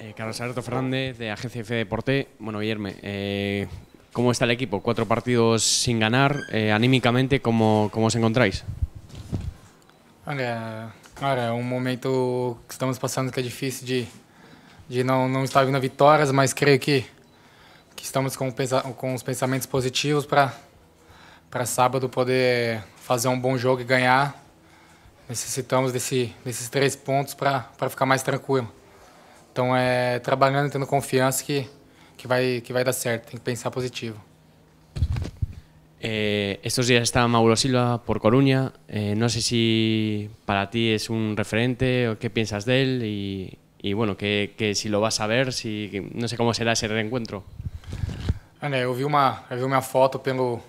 Eh, Carlos Alberto Fernández, de Agencia F Deporte. Bueno, Guillermo, eh, ¿cómo está el equipo? Cuatro partidos sin ganar. Eh, anímicamente, ¿cómo, ¿cómo os encontráis? Olha, cara, é um momento que estamos passando que é difícil de, de não, não estar vindo vitórias, mas creio que, que estamos com, com os pensamentos positivos para sábado poder fazer um bom jogo e ganhar. Necessitamos desse, desses três pontos para ficar mais tranquilo. Então é trabalhando e tendo confiança que, que, vai, que vai dar certo, tem que pensar positivo. Eh, estos días está Mauro Silva por Coruña. Eh, no sé si para ti es un referente o qué piensas de él y, y bueno, que, que, si lo vas a ver, si no sé cómo será ese reencuentro. Olha, eu vi uma, eu vi uma foto pelo,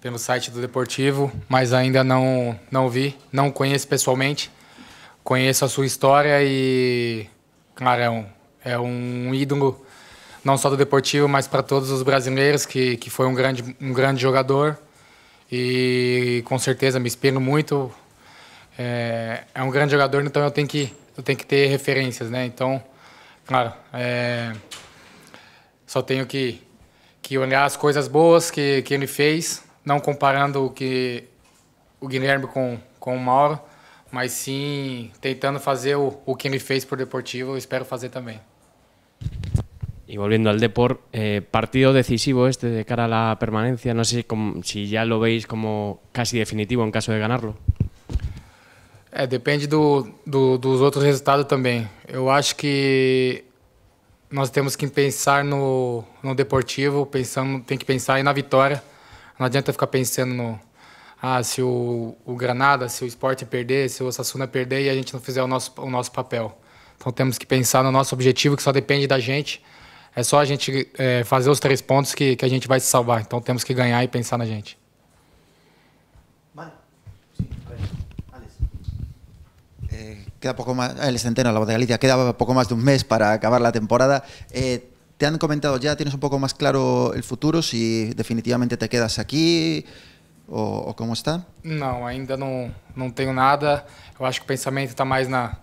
pelo site do Deportivo, mas ainda não, não vi, não conheço pessoalmente. Conheço a sua história e, cara, é um, é um ídolo não só do Deportivo, mas para todos os brasileiros, que, que foi um grande, um grande jogador. E com certeza me inspiro muito. É, é um grande jogador, então eu tenho que, eu tenho que ter referências, né? Então, claro, é, só tenho que, que olhar as coisas boas que, que ele fez, não comparando o que o Guilherme com, com o Mauro, mas sim tentando fazer o, o que ele fez por Deportivo, eu espero fazer também. Y volviendo al Deport, eh, partido decisivo este de cara a la permanencia, no sé si, si ya lo veis como casi definitivo en caso de ganarlo. É, depende do, do, dos outros resultados também. Eu acho que nós temos que pensar no, no deportivo, pensando, tem que pensar na vitória. Não adianta ficar pensando no ah, se o, o Granada, se o Sport perder, se o Osasuna perder e a gente não fizer o nosso, o nosso papel. Então temos que pensar no nosso objetivo, que só depende da gente. É só a gente é, fazer os três pontos que, que a gente vai se salvar. Então temos que ganhar e pensar na gente. Vale. Sí, a ver. Alex. Eh, queda poco más, el Centeno, la voz de Galicia, queda poco más de un mes para acabar la temporada. Eh, ¿Te han comentado ya, tienes un poco más claro el futuro, si definitivamente te quedas aquí ou, ou como está? Não, ainda não, não tenho nada. Eu acho que o pensamento está mais na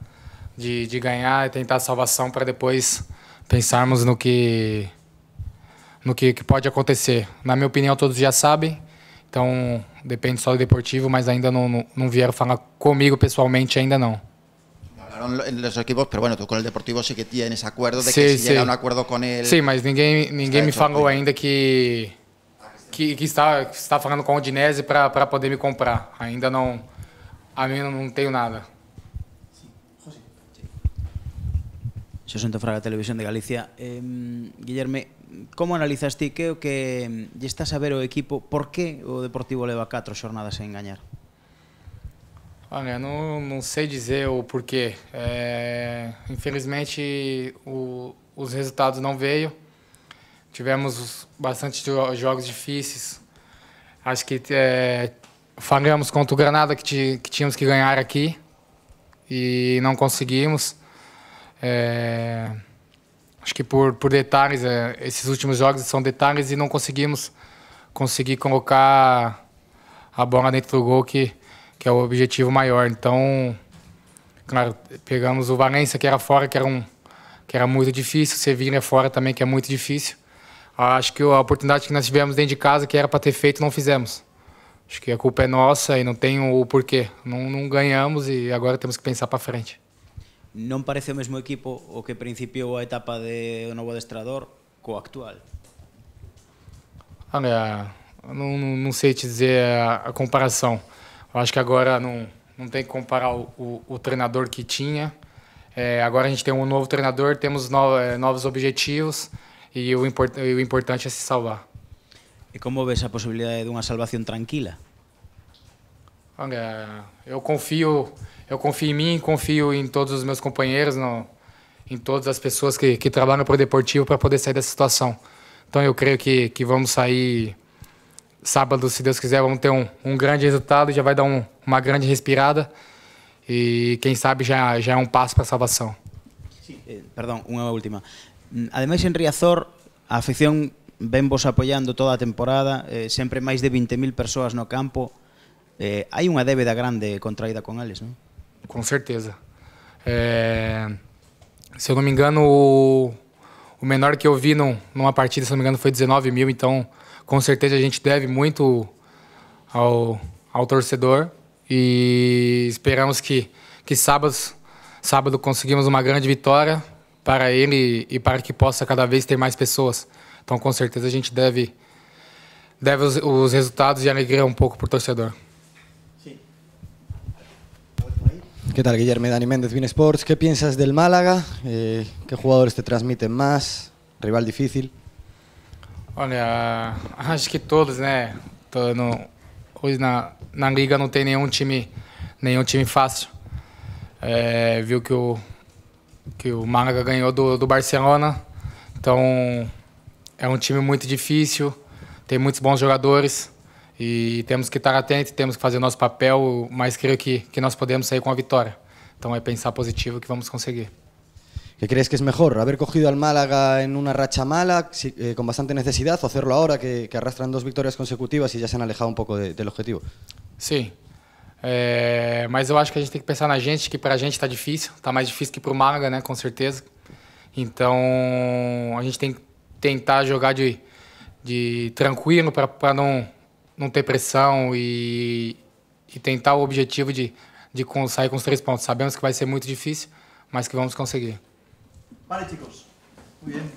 de, de ganhar e tentar a salvação para depois pensarmos no que no que, que, pode acontecer. Na minha opinião, todos já sabem, então depende só do Deportivo, mas ainda não, não, não vieram falar comigo pessoalmente, ainda não. Hablaron los equipos, pero bueno, tú con el Deportivo sí que tienes acuerdo de sí, que si sí. llega un acuerdo con él. Sim, mas ninguém, ninguém me falou ainda que, que, que está, está falando com o Odinese para poder me comprar. Ainda não. A mim não tenho nada. Xosento Fraga, Televisión de Galicia. Eh, como analizas ti que que lle estás a ver o equipo, por que o Deportivo leva 4 xornadas sen engañar? Olha, não, não sei dizer o porquê. É, infelizmente, o, os resultados não veio. Tivemos bastante jogos difíceis. Acho que é, falhamos contra o Granada, que, que tínhamos que ganhar aqui. E não conseguimos. É, acho que por, por detalhes, é, esses últimos jogos são detalhes e não conseguimos conseguir colocar a bola dentro do gol, que, que é o objetivo maior. Então, claro, pegamos o Valência, que era fora, que era, um, que era muito difícil, Sevilha fora também, que é muito difícil. Acho que a oportunidade que nós tivemos dentro de casa, que era para ter feito, não fizemos. Acho que a culpa é nossa e não tem o porquê. Não, não ganhamos e agora temos que pensar para frente. non parece o mesmo equipo o que principiou a etapa de novo adestrador co actual? Olha, não, não sei te dizer a, a, comparação. Eu acho que agora não, não tem que comparar o, o, o treinador que tinha. É, agora a gente tem um novo treinador, temos no, é, novos objetivos e o, import, o importante é se salvar. E como ves a possibilidade de unha salvación tranquila? Olha, eu confio eu confio em mim, confio em todos os meus companheiros, no, em todas as pessoas que, que trabalham para o Deportivo para poder sair dessa situação. Então eu creio que, que vamos sair sábado, se Deus quiser, vamos ter um, um grande resultado, já vai dar um, uma grande respirada e quem sabe já, já é um passo para a salvação. Sí, eh, perdón, unha última. Ademais, en Riazor, a afición ven vos apoiando toda a temporada, eh, sempre máis de 20.000 persoas no campo. Eh, hai unha débeda grande contraída con eles, non? Com certeza. É... Se eu não me engano, o, o menor que eu vi num, numa partida, se não me engano, foi 19 mil. Então, com certeza a gente deve muito ao, ao torcedor. E esperamos que, que sábado, sábado conseguimos uma grande vitória para ele e para que possa cada vez ter mais pessoas. Então, com certeza a gente deve, deve os, os resultados e alegria um pouco para o torcedor. ¿Qué tal, Guillermo Dani Méndez, Bin Sports? ¿Qué piensas del Málaga? Eh, ¿Qué jugadores te transmiten más? ¿Rival difícil? Olha, acho que todos, né? No, hoje na, na liga não tem nenhum time, nenhum time fácil. É, viu que o, que o Málaga ganhou do, do Barcelona, então é um time muito difícil, tem muitos bons jogadores e temos que estar atentos, temos que fazer nosso papel, mas creio que, que nós podemos sair com a vitória. Então é pensar positivo que vamos conseguir. ¿Qué crees que es mejor? ¿Haber cogido al Málaga en una racha mala, eh, con bastante necesidad, o hacerlo ahora que, que arrastran dos victorias consecutivas y ya se han alejado un poco de- del objetivo? Sim. É, mas eu acho que a gente tem que pensar na gente, que pra gente tá difícil. Tá mais difícil que pro Málaga, né? Com certeza. Então, a gente tem que tentar jogar de, de tranquilo pra não, não ter pressão e, e tentar o objetivo de, de sair com os três pontos. Sabemos que vai ser muito difícil, mas que vamos conseguir. Vale, chicos. Muy bien.